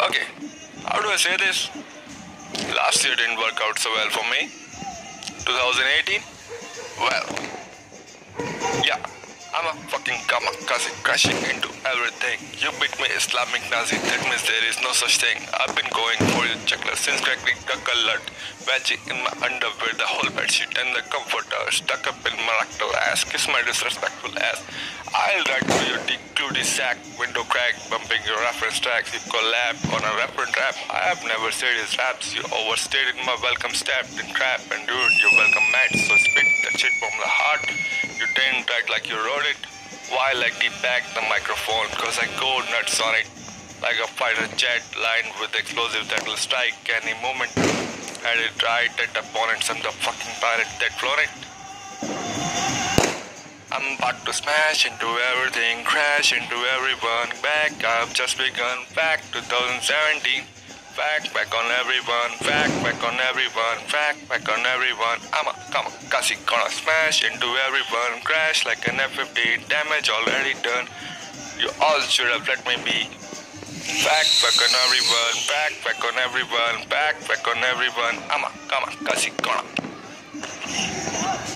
Okay, how do I say this? Last year didn't work out so well for me. 2018? Well, yeah, I'm a fucking kamikaze crashing into everything. You beat me Islamic Nazi, that means there is no such thing. I've been going for your checklist since cracking the colored veggie in my underwear, the whole bedsheet and the comforter stuck up in my rectal ass. Kiss my disrespectful ass. I'll ride through your deep cludy sack, window crack, bumping your reference tracks. You collab on a reference rap. I have never said his raps. You overstated my welcome stabbed in trap and dude, you're welcome mad. So spit that shit from the heart. You didn't write like you wrote it. Why like the back the microphone? Cause I go nuts on it. Like a fighter jet lined with explosives that will strike any moment. Had it right at opponents. I'm the fucking pirate that floated. I'm about to smash into everything, crash into everyone. Back, I've just begun. Back 2017. Back, back on everyone, Back, back on everyone, Back, back on everyone. I'm a kamikaze, gonna smash into everyone, crash like an F-15, damage already done. You all should have let me be. Fact back on everyone, back back on everyone, back back on everyone. I'm a kamikaze, gonna